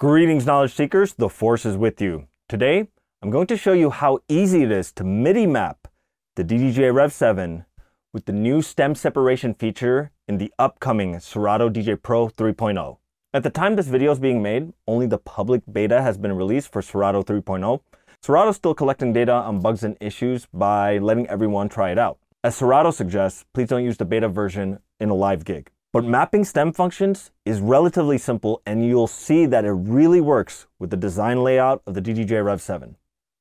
Greetings knowledge seekers, the force is with you. Today, I'm going to show you how easy it is to MIDI map the DDJ Rev 7 with the new stem separation feature in the upcoming Serato DJ Pro 3.0. At the time this video is being made, only the public beta has been released for Serato 3.0. Serato is still collecting data on bugs and issues by letting everyone try it out. As Serato suggests, please don't use the beta version in a live gig. But mapping stem functions is relatively simple and you'll see that it really works with the design layout of the DDJ Rev 7.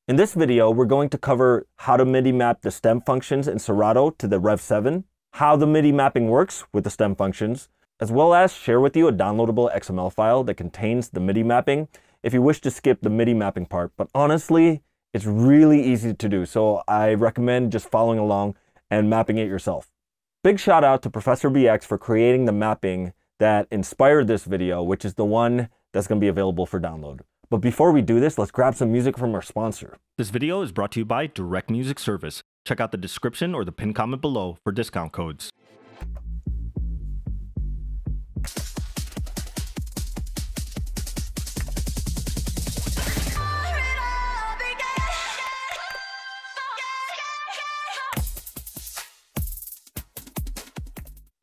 In this video, we're going to cover how to MIDI map the stem functions in Serato to the Rev 7, how the MIDI mapping works with the stem functions, as well as share with you a downloadable XML file that contains the MIDI mapping if you wish to skip the MIDI mapping part. But honestly, it's really easy to do, so I recommend just following along and mapping it yourself. Big shout out to Professor BX for creating the mapping that inspired this video, which is the one that's going to be available for download. But before we do this, let's grab some music from our sponsor. This video is brought to you by Direct Music Service. Check out the description or the pinned comment below for discount codes.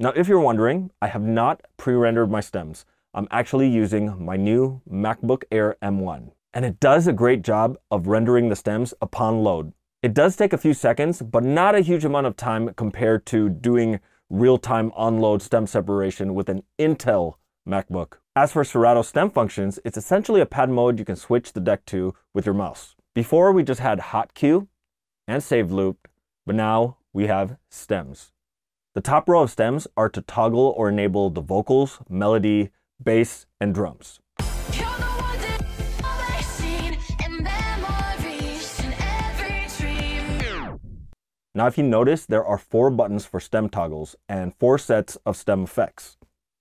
Now, if you're wondering, I have not pre-rendered my stems. I'm actually using my new MacBook Air M1. And it does a great job of rendering the stems upon load. It does take a few seconds, but not a huge amount of time compared to doing real-time on-load stem separation with an Intel MacBook. As for Serato stem functions, it's essentially a pad mode you can switch the deck to with your mouse. Before, we just had hot cue and save loop, but now we have stems. The top row of stems are to toggle or enable the vocals, melody, bass, and drums. Now if you notice, there are four buttons for stem toggles and four sets of stem effects.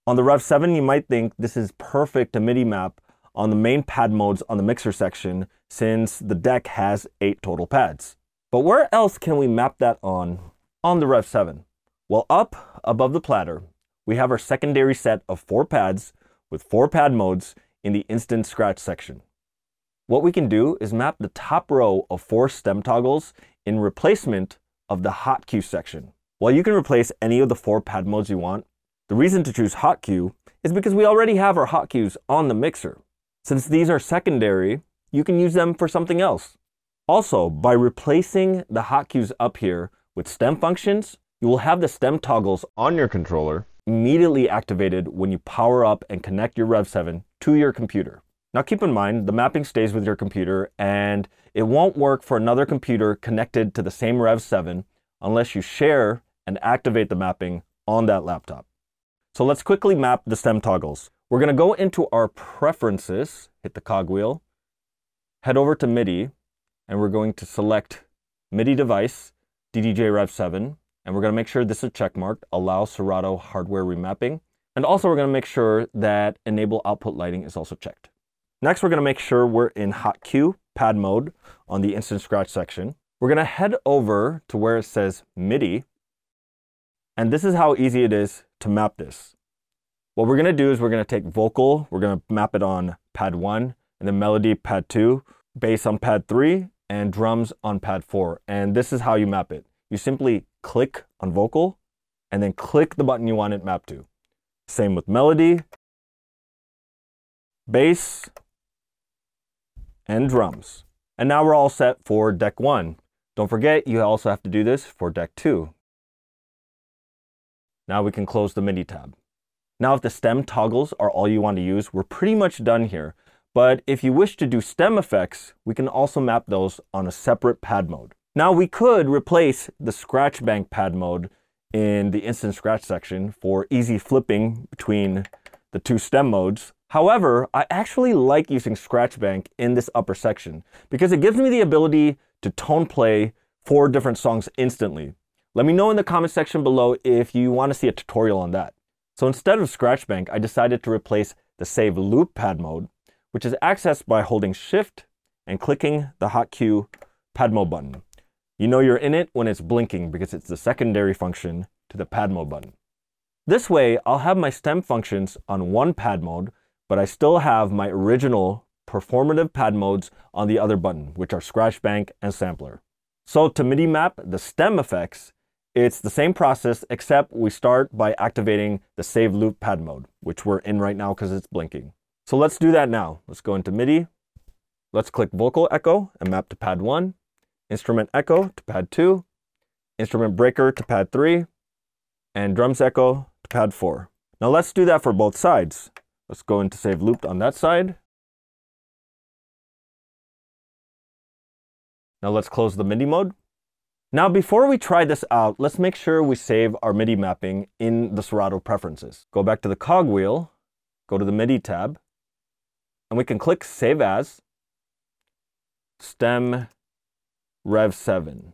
On the Rev 7, you might think this is perfect to MIDI map on the main pad modes on the mixer section since the deck has eight total pads. But where else can we map that on on the Rev 7? Well, up above the platter, we have our secondary set of four pads with four pad modes in the instant scratch section. What we can do is map the top row of four stem toggles in replacement of the hot cue section. While you can replace any of the four pad modes you want, the reason to choose hot cue is because we already have our hot cues on the mixer. Since these are secondary, you can use them for something else. Also, by replacing the hot cues up here with stem functions, you will have the stem toggles on your controller immediately activated when you power up and connect your Rev 7 to your computer. Now keep in mind, the mapping stays with your computer and it won't work for another computer connected to the same Rev 7 unless you share and activate the mapping on that laptop. So let's quickly map the stem toggles. We're gonna go into our preferences, hit the cogwheel, head over to MIDI, and we're going to select MIDI device, DDJ Rev 7, and we're going to make sure this is checkmarked, allow Serato hardware remapping. And also we're going to make sure that enable output lighting is also checked. Next, we're going to make sure we're in hot cue pad mode on the instant scratch section. We're going to head over to where it says MIDI. And this is how easy it is to map this. What we're going to do is we're going to take vocal, we're going to map it on pad 1, and then melody pad 2, bass on pad 3, and drums on pad 4. And this is how you map it. You simply click on vocal, and then click the button you want it mapped to. Same with melody, bass, and drums. And now we're all set for deck one. Don't forget, you also have to do this for deck two. Now we can close the MIDI tab. Now if the stem toggles are all you want to use, we're pretty much done here. But if you wish to do stem effects, we can also map those on a separate pad mode. Now we could replace the scratch bank pad mode in the instant scratch section for easy flipping between the two stem modes. However, I actually like using scratch bank in this upper section because it gives me the ability to tone play four different songs instantly. Let me know in the comment section below if you want to see a tutorial on that. So instead of scratch bank, I decided to replace the save loop pad mode, which is accessed by holding shift and clicking the hot cue pad mode button. You know you're in it when it's blinking because it's the secondary function to the pad mode button. This way, I'll have my stem functions on one pad mode, but I still have my original performative pad modes on the other button, which are Scratch Bank and Sampler. So to MIDI map the stem effects, it's the same process, except we start by activating the save loop pad mode, which we're in right now because it's blinking. So let's do that now. Let's go into MIDI. Let's click vocal echo and map to pad one, instrument echo to pad two, instrument breaker to pad three, and drums echo to pad four. Now let's do that for both sides. Let's go into save looped on that side. Now let's close the MIDI mode. Now before we try this out, let's make sure we save our MIDI mapping in the Serato preferences. Go back to the cogwheel, go to the MIDI tab, and we can click Save As, Stem Rev 7.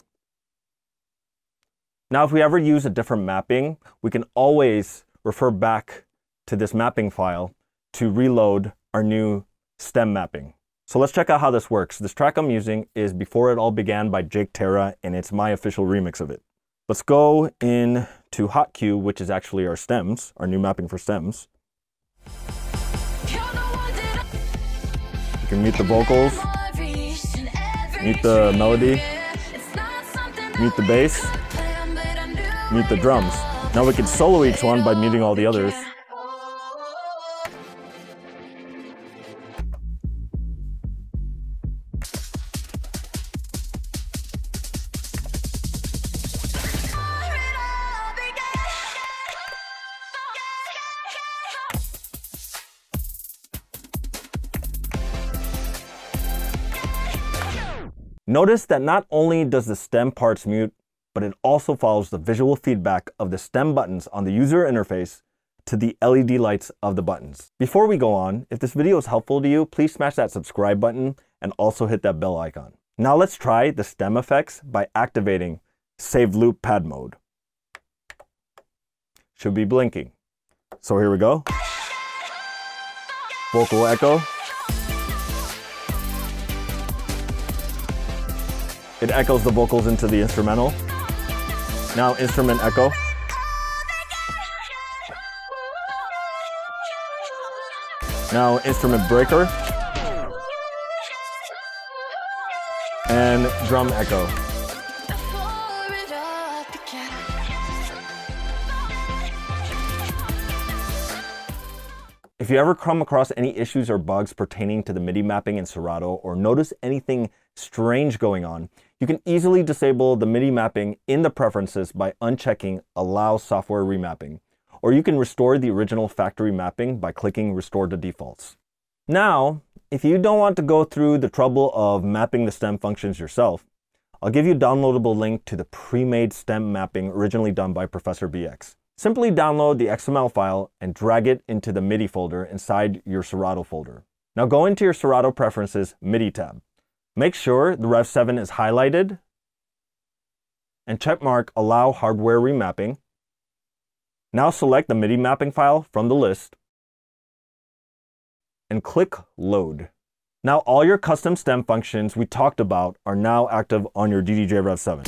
Now if we ever use a different mapping, we can always refer back to this mapping file to reload our new stem mapping. So let's check out how this works. This track I'm using is Before It All Began by Jake Terra, and it's my official remix of it. Let's go in to Hot Cue, which is actually our stems, our new mapping for stems. You can mute the vocals, mute the melody, mute the bass, mute the drums. Now we can solo each one by muting all the others. Notice that not only does the stem parts mute, but it also follows the visual feedback of the stem buttons on the user interface to the LED lights of the buttons. Before we go on, if this video is helpful to you, please smash that subscribe button and also hit that bell icon. Now let's try the stem effects by activating Save Loop Pad Mode. Should be blinking. So here we go. Vocal echo. It echoes the vocals into the instrumental. Now instrument echo. Now instrument breaker. And drum echo. If you ever come across any issues or bugs pertaining to the MIDI mapping in Serato or notice anything strange going on, you can easily disable the MIDI mapping in the preferences by unchecking Allow Software Remapping, or you can restore the original factory mapping by clicking Restore to Defaults. Now, if you don't want to go through the trouble of mapping the stem functions yourself, I'll give you a downloadable link to the pre-made stem mapping originally done by Professor BX. Simply download the XML file and drag it into the MIDI folder inside your Serato folder. Now go into your Serato Preferences MIDI tab. Make sure the Rev 7 is highlighted and checkmark Allow Hardware Remapping. Now select the MIDI mapping file from the list and click Load. Now all your custom stem functions we talked about are now active on your DDJ Rev 7.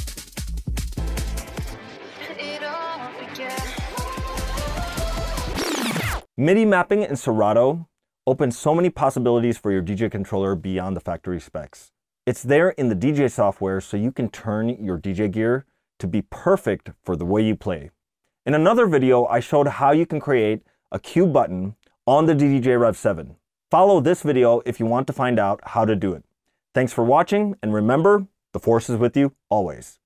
MIDI mapping in Serato opens so many possibilities for your DJ controller beyond the factory specs. It's there in the DJ software so you can turn your DJ gear to be perfect for the way you play. In another video, I showed how you can create a cue button on the DDJ Rev 7. Follow this video if you want to find out how to do it. Thanks for watching, and remember, the force is with you always.